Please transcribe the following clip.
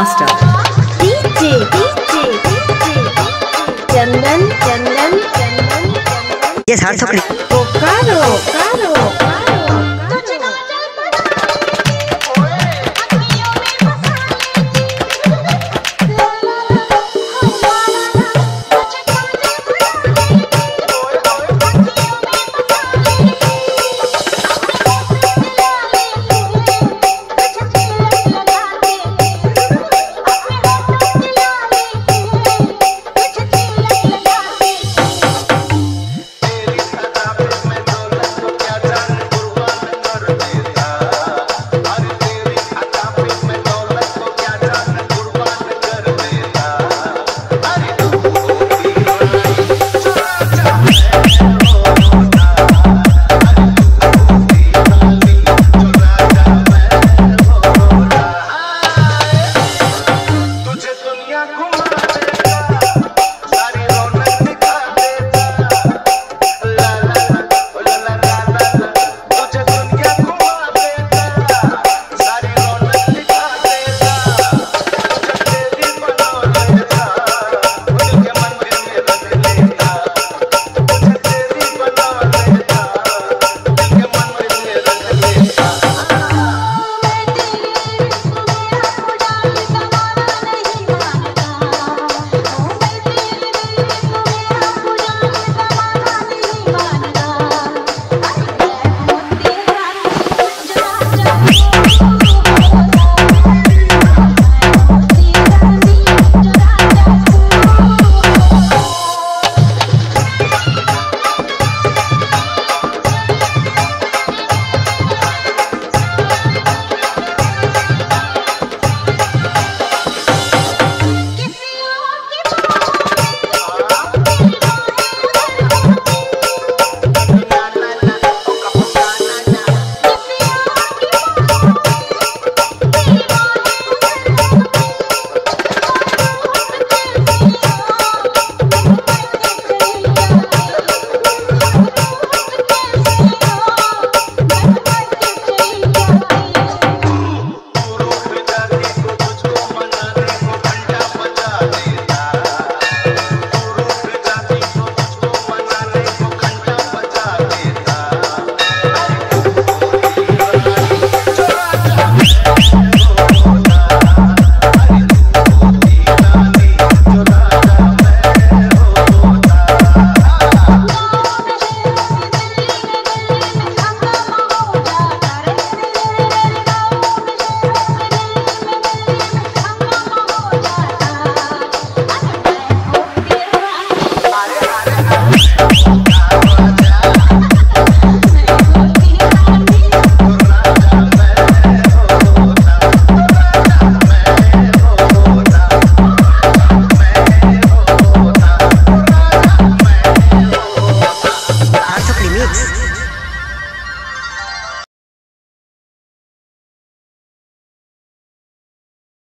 Master. DJ, DJ, चंदन चंदन चंदन ये सार्थक बोकारो बोकारो